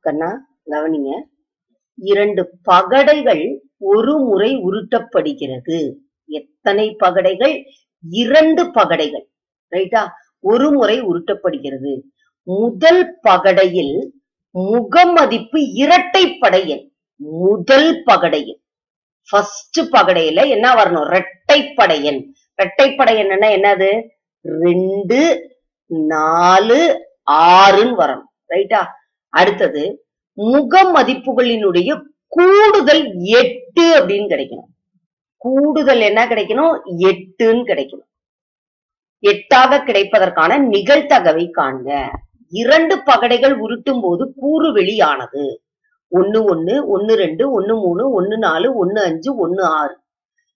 கண்ணா கவனிங்க. இரண்டு பகடைகள் ஒரு முறை உருட்டப்படுகிறது. எத்தனை பகடைகள்? இரண்டு பகடைகள். ரைட்டா ஒரு முறை உருட்டப்படுகிறது. முதல் பகடையில் முகமதிப்பு இரட்டைப்படை எண் முதல் பகடையில். ஃபர்ஸ்ட் பகடையில என்ன வரணும்? இரட்டைப்படை எண் இரட்டைப்படை எண்ணுன்னா என்னது? ரெண்டு நாலு ஆறுன்னு வரணும். ரைட்டா அடுத்தது முக மதிப்புகளினுடைய கூடுதல் எட்டு அப்படின்னு கிடைக்கணும். கூடுதல் என்ன கிடைக்கணும்? எட்டுன்னு கிடைக்கணும். எட்டாக கிடைப்பதற்கான நிகழ்தகவை காண்க. இரண்டு பகடைகள் உருட்டும் போது கூறு வெளியானது. ஒன்னு ஒன்னு ஒன்னு ரெண்டு ஒன்னு மூணு ஒன்னு நாலு ஒன்னு அஞ்சு ஒன்னு ஆறு.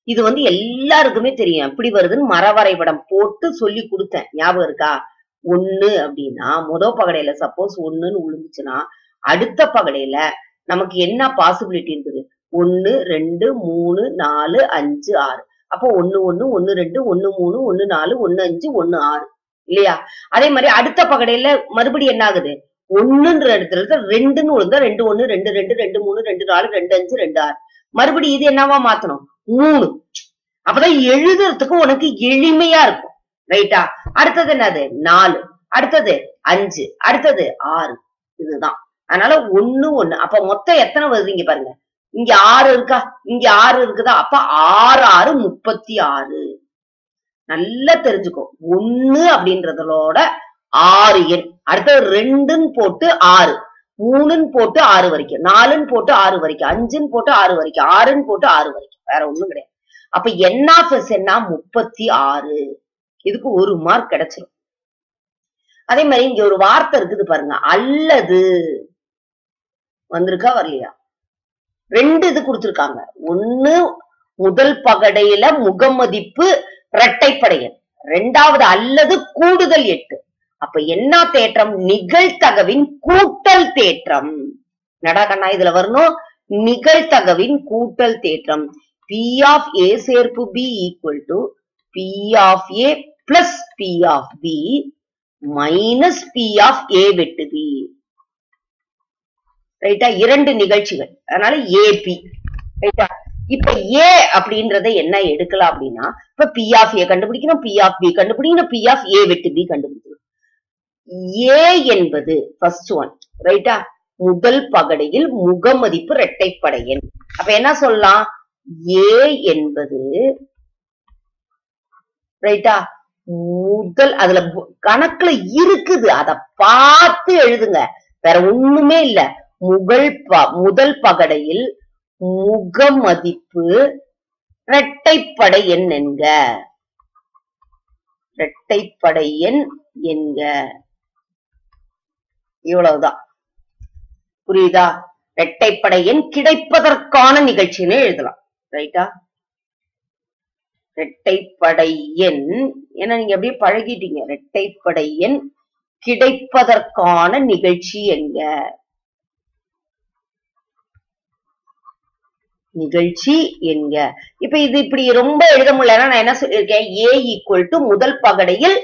இது வந்து எல்லாருக்குமே தெரியும். எப்படி வருதுன்னு மர வரைபடம் போட்டு சொல்லி கொடுத்தேன். ஞாபகம் இருக்கா? ஒண்ணு அப்படின்னா முத பகடையில சப்போஸ் ஒண்ணுன்னு விழுந்துச்சுன்னா அடுத்த பகடையில நமக்கு என்ன பாசிபிலிட்டி இருக்குது ஒன்னு ரெண்டு மூணு நாலு அஞ்சு ஆறு. அப்போ ஒன்னு ஒன்னு ஒன்னு ரெண்டு ஒன்னு மூணு ஒன்னு நாலு ஒன்னு அஞ்சு ஒன்னு ஆறு. இல்லையா? அதே மாதிரி அடுத்த பகடையில மறுபடியும் என்ன ஆகுது? ஒண்ணுன்ற இடத்துல ரெண்டுன்னு விழுந்தா ரெண்டு ஒண்ணு ரெண்டு ரெண்டு ரெண்டு மூணு ரெண்டு நாலு ரெண்டு அஞ்சு ரெண்டு ஆறு. மறுபடியும் இது என்னவா மாத்தணும்? மூணு. அப்பதான் எழுதுறதுக்கு உனக்கு எளிமையா இருக்கும். ரைட்டா அடுத்தது என்னது? நாலு. அடுத்தது அஞ்சு. அடுத்தது ஆறு. இதுதான். அதனால ஒண்ணு ஒண்ணு. அப்ப மொத்தம் எத்தனை வருது இங்க பாருங்க. இங்க ஆறு இருக்கா? இங்க ஆறு இருக்குதா? அப்ப ஆறு ஆறு முப்பத்தி ஆறு. நல்லா தெரிஞ்சுக்கோ. ஒண்ணு அப்படின்றதோட ஆறு எண். அடுத்தது ரெண்டுன்னு போட்டு ஆறு. மூணுன்னு போட்டு ஆறு வரைக்கும். நாலுன்னு போட்டு ஆறு வரைக்கும். அஞ்சுன்னு போட்டு ஆறு வரைக்கும். ஆறுன்னு போட்டு ஆறு வரைக்கும். வேற ஒண்ணும் கிடையாது. அப்ப என் ஆஃப் என்ன? முப்பத்தி ஆறு. இதுக்கு ஒரு மார்க் கிடைச்சிரும். அதே மாதிரி இங்க ஒரு வார்த்தை இருக்குது பாருங்க அல்லது. வந்திருக்கா வரலையா? ரெண்டு இது கொடுத்திருக்காங்க. ஒண்ணு முதல் பகடையில முகமதிப்பு இரட்டைப்படையன். ரெண்டாவது அல்லது கூடுதல் எட்டு. அப்ப என்ன தேற்றம்? நிகழ்தகவின் கூட்டல் தேற்றம். நடா கண்ணா இதுல வரணும்? நிகழ்தகவின் கூட்டல் தேற்றம். பி ஆஃப் ஏ சேர்ப்பு B equal to P of A plus P of B minus P of A வெட்டு பி ரைட்டா இரண்டு நிகழ்ச்சிகள். அதனால ஏபி ரைட்டா இப்ப ஏ அப்படின்றத என்ன எடுக்கலாம் அப்படின்னா இப்ப பி ஆஃப் ஏ கண்டுபிடிக்கணும் பி ஆஃப் பி கண்டுபிடிக்கணும் பி ஆஃப் ஏ வெட்டு பி கண்டுபிடிக்கணும். ஏ என்பது ஃபர்ஸ்ட் ஒன் ரைட்டா முதல் பகடையில் முகமதிப்பு இரட்டைப்படை எண் அப்ப என்ன சொல்லலாம்? ஏ என்பது ரைட்டா முதல் அதுல கணக்குல இருக்குது. அத பார்த்து எழுதுங்க. வேற ஒண்ணுமே இல்ல. முகல் ப- முதல் பகடையில் முகமதிப்பு இரட்டைப்படை எண் என்க. இரட்டைப்படை எண் என்க. இவ்வளவுதான். புரியுதா? இரட்டைப்படை எண் கிடைப்பதற்கான நிகழ்ச்சின்னு எழுதலாம். ரைட்டா? இரட்டைப்படை எண். ஏன்னா நீங்க அப்படியே பழகிட்டீங்க. இரட்டைப்படை எண் கிடைப்பதற்கான நிகழ்ச்சி எங்க? நிகழ்ச்சி என்க இப்ப இது இப்படி ரொம்ப எழுத முடியலன்னா நான் என்ன சொல்லியிருக்கேன்? ஏ ஈக்குவல் டு முதல் பகடையில்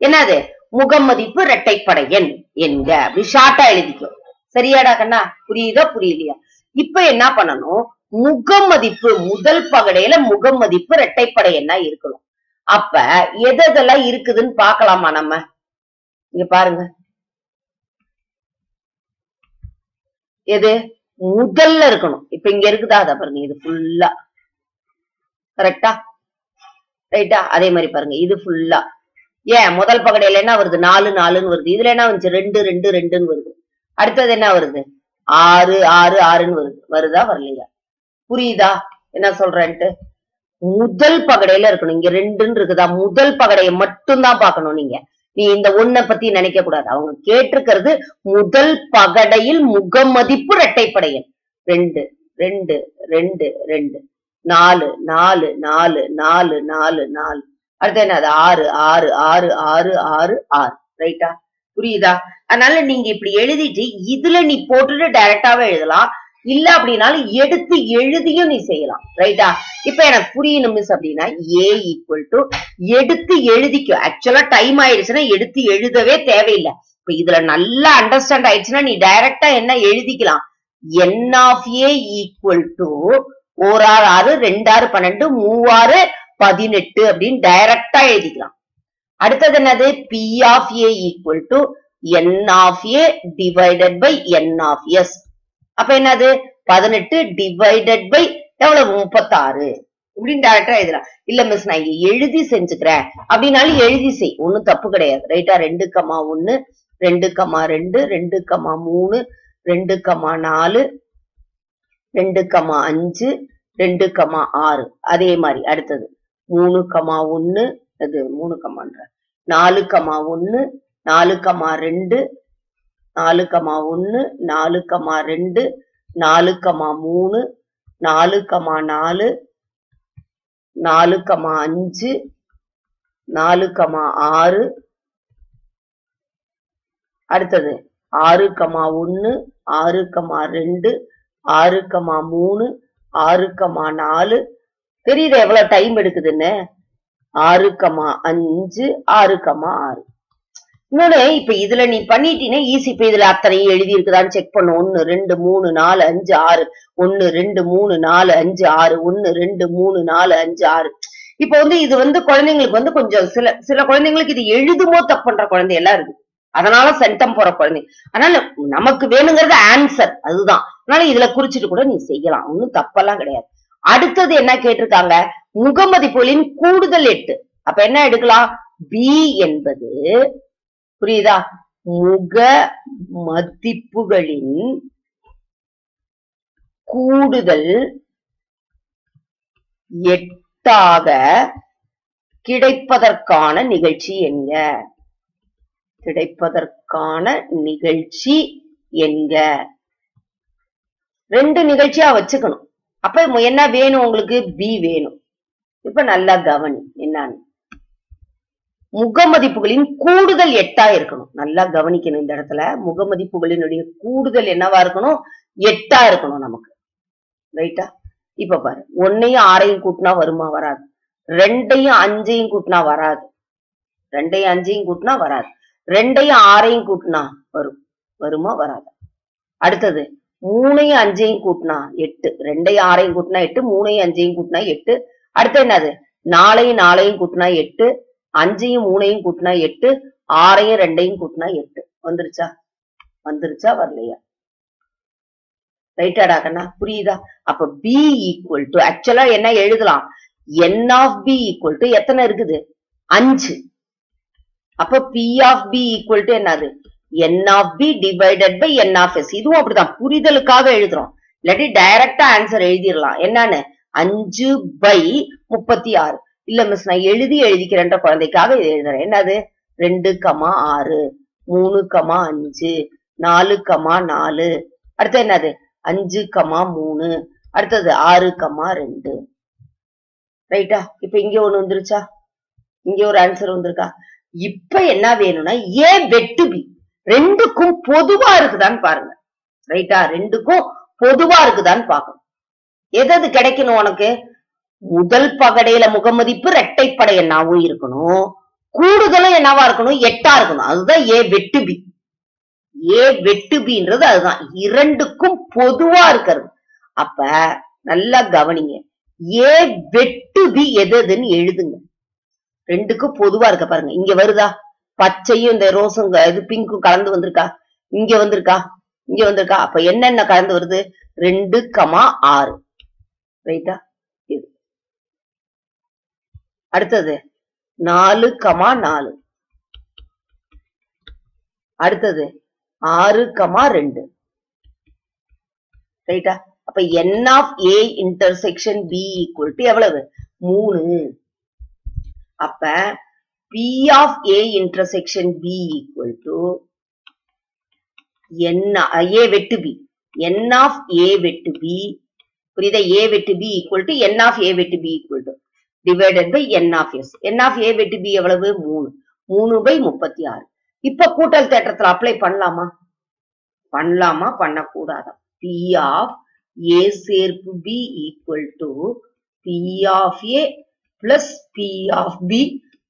என்னது? முகமதிப்பு இரட்டைப்படை எண் என்க. அப்படி ஷார்ட்டா எழுதிக்கும் சரியாடா கண்ணா? புரியுதா? புரியலையா? இப்ப என்ன பண்ணணும்? முகமதிப்பு முதல் பகடையில முகமதிப்பு இரட்டைப்படை எண்ணா இருக்கணும்? அப்ப எது எதெல்லாம் இருக்குதுன்னு பாக்கலாமா நம்ம? இங்க பாருங்க. எது? முதல்ல இருக்கணும். இப்ப இங்க இருக்குதா? அத பாருங்க இது ஃபுல்லா கரெக்டா ரைட்டா அதே மாதிரி பாருங்க இது ஃபுல்லா ஏன்? முதல் பகடையில என்ன வருது? நாலு நாலுன்னு வருது. இதுல என்ன வந்துச்சு? ரெண்டு ரெண்டு ரெண்டுன்னு வருது. அடுத்தது என்ன வருது? ஆறு ஆறு ஆறுன்னு வருது. வருதா? வரலீங்க புரியுதா? என்ன சொல்றேன்ட்டு? முதல் பகடையில இருக்கணும். இங்க ரெண்டுன்னு இருக்குதா? முதல் பகடையை மட்டும்தான் பாக்கணும் நீங்க. நீ இந்த ஒன்ன பத்தி நினைக்க கூடாது. அவங்க கேட்டிருக்கிறது முதல் பகடையில் முகமதிப்பு இரட்டைப்படையன். ரெண்டு ரெண்டு ரெண்டு ரெண்டு. நாலு நாலு நாலு நாலு நாலு நாலு. அடுத்து என்னது ஆறு ஆறு ஆறு ஆறு ஆறு ஆறு. ரைட்டா? புரியுதா? அதனால நீங்க இப்படி எழுதிட்டு இதுல நீ போட்டுட்டு டைரக்டாவே எழுதலாம். இல்ல அப்படின்னாலும் எடுத்து எழுதியும் நீ செய்யலாம். ரைட்டா இப்ப எனக்கு புரியணும் மிஸ் அப்படின்னா ஏ ஈக்குவல் டு எடுத்து எழுதிக்கும் ஆக்சுவலா டைம் ஆயிடுச்சுன்னா எடுத்து எழுதவே தேவையில்லை. இப்ப இதுல நல்லா அண்டர்ஸ்டாண்ட் ஆயிடுச்சுன்னா நீ டைரக்டா என்ன எழுதிக்கலாம்? N of A equal to ஓராறு ஆறு ரெண்டாறு பன்னெண்டு மூவாறு பதினெட்டு அப்படின்னு டைரக்டா எழுதிக்கலாம். அடுத்தது என்னது? P of A equal to n of A divided by n of S அப்ப என்னது? பதினெட்டு டிவைடட் பை எவ்வளவு? முப்பத்தாறு. இப்படின்னு டேரக்டா எழுதலாம் இல்ல மிஸ் நான் இங்க எழுதி செஞ்சுக்கிறேன். அப்படின்னாலும் எழுதி செய். ஒண்ணும் தப்பு கிடையாது. ரைட்டா ரெண்டு கமா ஒண்ணு ரெண்டு கமா ரெண்டு ரெண்டு கமா மூணு ரெண்டு கமா நாலு ரெண்டு கமா அஞ்சு ரெண்டு கமா ஆறு. அதே மாதிரி அடுத்தது. மூணு கமா ஒண்ணு இது மூணு கமான்ற. நாலு கமா ஒண்ணு நாலு கமா ரெண்டு நாலு கமா ஒன்று நாலு கமா ரெண்டு நாலு கமா மூணு நாலு கமா நாலு நாலு கமா அஞ்சு நாலு கமா ஆறு. அடுத்தது ஆறு கமா ஒன்று ஆறு கமா ரெண்டு ஆறு கமா மூணு ஆறு கமா நாலு. தெரியுது எவ்வளவு டைம் எடுக்குதுன்னு? ஆறு கமா அஞ்சு ஆறு கமா ஆறு. இன்னொன்னு இப்ப இதுல நீ பண்ணிட்டீன்னா ஈஸி இப்ப இதுல அத்தனையும் எழுதி இருக்குதான்னு செக் பண்ணு. ஒன்னு ரெண்டு மூணு நாலு அஞ்சு ஆறு. ஒன்னு ரெண்டு மூணு நாலு அஞ்சு ஆறு. ஒன்னு ரெண்டு மூணு நாலு அஞ்சு ஆறு. இப்ப வந்து இது வந்து குழந்தைங்களுக்கு வந்து கொஞ்சம் சில சில குழந்தைங்களுக்கு இது எழுதுமோ தப்பு பண்ற குழந்தை எல்லாம் இருக்கு. அதனால சென்டம் போற குழந்தை. அதனால நமக்கு வேணுங்கிறது ஆன்சர் அதுதான். அதனால இதுல குறிச்சிட்டு கூட நீ செய்யலாம். ஒன்னும் தப்பெல்லாம் கிடையாது. அடுத்தது என்ன கேட்டிருக்காங்க? முகமதிப்புகளின் கூடுதல் எட்டு. அப்ப என்ன எடுக்கலாம்? பி என்பது புரியுதா? முக மதிப்புகளின் கூடுதல் எட்டாக கிடைப்பதற்கான நிகழ்ச்சி என்க கிடைப்பதற்கான நிகழ்ச்சி என்க. ரெண்டு நிகழ்ச்சியா வச்சுக்கணும். அப்ப என்ன வேணும் உங்களுக்கு? பி வேணும். இப்ப நல்லா கவனி. முகமதிப்புகளின் கூடுதல் எட்டா இருக்கணும். நல்லா கவனிக்கணும் இந்த இடத்துல. முகமதிப்புகளினுடைய கூடுதல் என்னவா இருக்கணும்? எட்டா இருக்கணும் நமக்கு. ரைட்டா? இப்ப பாரு. ஒன்னையும் ஆறையும் கூட்டினா வருமா வராது. ரெண்டையும் அஞ்சையும் கூட்டினா வராது. ரெண்டையும் அஞ்சையும் கூட்டினா வராது. ரெண்டையும் ஆறையும் கூட்டினா வரும். வருமா வராது? அடுத்தது மூணையும் அஞ்சையும் கூட்டினா எட்டு. ரெண்டையும் ஆறையும் கூட்டினா எட்டு மூணையும் அஞ்சையும் கூட்டினா எட்டு. அடுத்து என்னது? நாலையும் நாலையும் கூட்டினா எட்டு. அஞ்சையும் மூணையும் கூட்டினா எட்டு ஆறையும் ரெண்டையும் கூட்டினா எட்டு. வந்துருச்சா? வந்துருச்சா? வரலையா? ரைட்டாடா கண்ணா புரியுதா? அப்ப பி ஈக்குவல் டு ஆக்சுவலா என்ன எழுதலாம்? N of B equal to எத்தனை இருக்குது? அஞ்சு. அப்ப P of B equal to என்னது? N of B divided by n of S இதுவும் அப்படிதான் புரிதலுக்காக எழுதுறோம். இல்லாட்டி டைரக்டா ஆன்சர் எழுதிடலாம். என்னன்னு? அஞ்சு பை முப்பத்தி ஆறு. இல்ல மிஸ் நான் எழுதி எழுதிக்கிறேன்ற குழந்தைக்காக இதை எழுதுறேன். என்னது? ரெண்டு கமா ஆறு மூணு கமா அஞ்சு நாலு கமா நாலு. அடுத்து என்னது? அஞ்சு கமா மூணு. அடுத்தது ஆறு கமா ரெண்டு. ரைட்டா? இப்ப இங்க ஒண்ணு வந்துருச்சா? இங்க ஒரு ஆன்சர் வந்திருக்கா? இப்ப என்ன வேணும்னா ஏன் வெட்டு பி ரெண்டுக்கும் பொதுவா இருக்குதான்னு பாருங்க. ரைட்டா? ரெண்டுக்கும் பொதுவா இருக்குதான்னு பாக்கணும் எது எது கிடைக்கணும் உனக்கு? முதல் பகடையில முகமதிப்பு இரட்டைப்படை என்னாவும் இருக்கணும். கூடுதலும் என்னவா இருக்கணும்? எட்டா இருக்கணும். அதுதான் ஏ வெட்டு பி. ஏ வெட்டு பின்றது அதுதான். இரண்டுக்கும் பொதுவா இருக்கிறது. அப்ப நல்லா கவனிங்க. ஏ வெட்டு பி எது எதுன்னு எழுதுங்க. ரெண்டுக்கும் பொதுவா இருக்க பாருங்க. இங்க வருதா? பச்சையும் இந்த ரோஸும் இது பிங்க்கும் கலந்து வந்திருக்கா? இங்க வந்திருக்கா? இங்க வந்திருக்கா? அப்ப என்னென்ன கலந்து வருது? ரெண்டு கமா ஆறு. ரைட்டா? அடுத்தது நாலு கமா நாலு. அடுத்தது ஆறு கமா ரெண்டு. ரைட்டா? அப்ப n of A intersection B equal to எவ்வளவு? மூணு. அப்ப P of A intersection B equal to n A வெட்டு பி என் ஆஃப் ஏ வெட்டு பி புரியுதா? ஏ வெட்டு B equal to n of A வெட்டு B equal to divided by n of S n of A வெட்டி B எவ்வளவு? மூணு. மூணு by முப்பத்தி ஆறு. இப்ப கூட்டல் தேற்றத்துல அப்ளை பண்ணலாமா? பண்ணலாமா? பண்ணக்கூடாதா? பி ஆஃப் ஏ சேர்ப்பு B equal to P of A plus P of B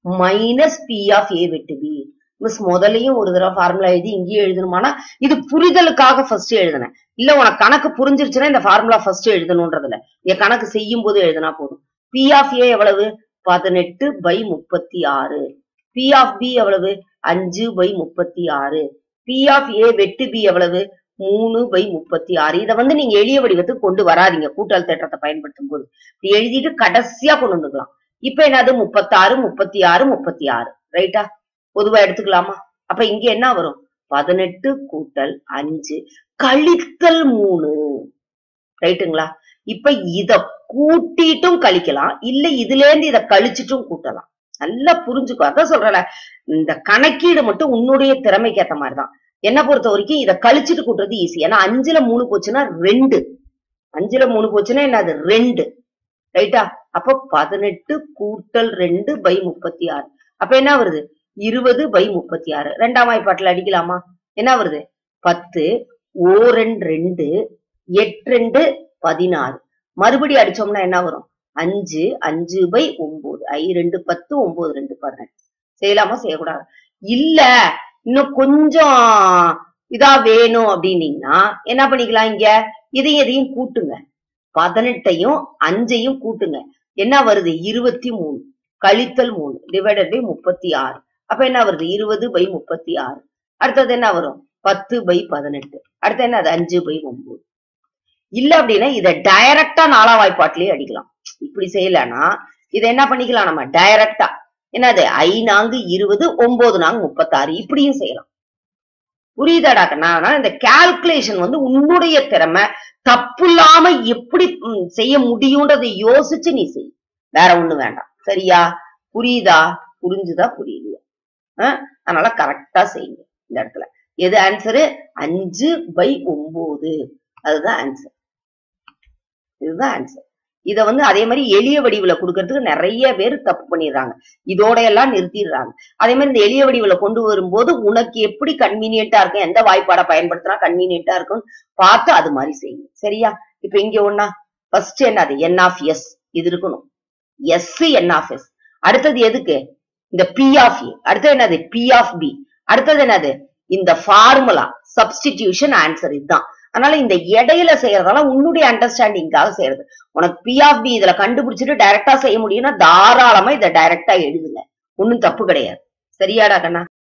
minus P of A வெட்டு பி மிஸ் முதலையும் ஒரு தடவை ஃபார்முலா எழுதி இங்கேயும் எழுதணுமானா இது புரிதலுக்காக ஃபர்ஸ்ட் எழுதினேன். இல்ல உனக்கு கணக்கு புரிஞ்சிருச்சுன்னா இந்த ஃபார்முலா ஃபர்ஸ்ட் எழுதணுன்றதுல என் கணக்கு செய்யும் போது எழுதினா போதும். பி ஆஃப் ஏ எவ்வளவு? பதினெட்டு பை முப்பத்தி ஆறு. பி ஆஃப் பி எவ்வளவு? அஞ்சு பை முப்பத்தி ஆறு. பி ஆஃப் ஏ வெட்டு பி எவ்வளவு? மூணு பை முப்பத்தி ஆறு. இதை வந்து நீங்க எளிய வடிவத்துக்கு கொண்டு வராதீங்க. கூட்டல் தேற்றத்தை பயன்படுத்தும் போது இப்படி எழுதிட்டு கடைசியா கொண்டு வந்துக்கலாம். இப்ப என்னது? முப்பத்தாறு முப்பத்தி ஆறு முப்பத்தி ஆறு. ரைட்டா பொதுவா எடுத்துக்கலாமா? அப்ப இங்க என்ன வரும்? பதினெட்டு கூட்டல் அஞ்சு. கழித்தல் மூணு. ரைட்டுங்களா இப்ப இத கூட்டிட்டும் கழிக்கலாம். இல்ல இதுல இருந்து இத கழிச்சிட்டும் கூட்டலாம். நல்லா புரிஞ்சுக்கோ. அதான் சொல்றல இந்த கணக்கீடு மட்டும் உன்னுடைய திறமைக்கு ஏத்த மாதிரிதான். என்ன பொறுத்த வரைக்கும் இத கழிச்சிட்டு கூட்டுறது ஈஸி ஏன்னா அஞ்சுல மூணு போச்சுன்னா ரெண்டு. அஞ்சுல மூணு போச்சுன்னா என்னது? ரெண்டு. ரைட்டா அப்ப பதினெட்டு கூட்டல் ரெண்டு பை முப்பத்தி ஆறு அப்ப என்ன வருது? இருபது பை முப்பத்தி ஆறு ரெண்டாம் வாய்ப்பாட்டுல அடிக்கலாமா? என்ன வருது? பத்து ஓ ரெண்டு ரெண்டு எட்டு ரெண்டு பதினாறு. மறுபடி அடிச்சோம்னா என்ன வரும்? அஞ்சு அஞ்சு பை ஒன்பது ஐ ரெண்டு பத்து ஒன்பது ரெண்டு பதினெட்டு. செய்யலாமா? செய்யக்கூடாது? இல்ல. இன்னும் கொஞ்சம் இதா வேணும் அப்படின்னீங்கன்னா என்ன பண்ணிக்கலாம் இங்க? இதையும் எதையும் கூட்டுங்க. பதினெட்டையும் அஞ்சையும் கூட்டுங்க. என்ன வருது? இருபத்தி மூணு கழித்தல் மூணு. டிவைடட் பை முப்பத்தி ஆறு அப்ப என்ன வருது? இருபது பை முப்பத்தி ஆறு அடுத்தது என்ன வரும்? பத்து பை பதினெட்டு. அடுத்து என்ன அது அஞ்சு பை ஒன்பது இல்ல அப்படின்னா இதை டைரக்டா நாலா வாய்ப்பாட்டிலேயே அடிக்கலாம். இப்படி செய்யலன்னா இதை என்ன பண்ணிக்கலாம் நம்ம? டைரக்டா என்னது? ஐநாங்கு இருபது ஒன்பது நாங்கு முப்பத்தாறு இப்படியும் செய்யலாம். புரியுதாடா? கண்ணா இந்த கால்குலேஷன் வந்து உன்னுடைய திறமை தப்பு இல்லாம எப்படி செய்ய முடியும்ன்றதை யோசிச்சு நீ செய். வேற ஒண்ணு வேண்டாம். சரியா? புரியுதா? புரிஞ்சுதா? புரியலையா? அதனால கரெக்டா செய்யுங்க இந்த இடத்துல. எது ஆன்சரு அஞ்சு பை ஒன்பது. அதுதான் ஆன்சர் இதுதான் ஆன்சர் இத வந்து அதே மாதிரி எளிய வடிவுல கொடுக்கறதுக்கு நிறைய பேர் தப்பு பண்ணிடுறாங்க. இதோட எல்லாம் நிறுத்திடுறாங்க. அதே மாதிரி இந்த எளிய வடிவுல கொண்டு வரும்போது உனக்கு எப்படி கன்வீனியன்ட்டா இருக்கும் எந்த வாய்ப்பாடை பயன்படுத்தினா கன்வீனியன்ட்டா இருக்கும் பார்த்து அது மாதிரி செய்யும். சரியா? இப்ப இங்க ஒண்ணா. ஃபர்ஸ்ட் என்னது? என் ஆஃப் எஸ் இது இருக்கணும். எஸ் என் ஆஃப் எஸ் அடுத்தது எதுக்கு? இந்த பி ஆஃப் ஏ அடுத்தது என்னது? பி ஆஃப் பி அடுத்தது என்னது? இந்த ஃபார்முலா சப்ஸ்டிடியூஷன் ஆன்சர் இதுதான். அதனால இந்த இடையில செய்யறதால உன்னுடைய அண்டர்ஸ்டாண்டிங்காக செய்யறது. உனக்கு பி ஆஃப் பி இதுல கண்டுபிடிச்சிட்டு டைரக்டா செய்ய முடியும்னா தாராளமா இதை டைரக்டா எழுதுங்க. ஒன்னும் தப்பு கிடையாது. சரியாடா கண்ணா?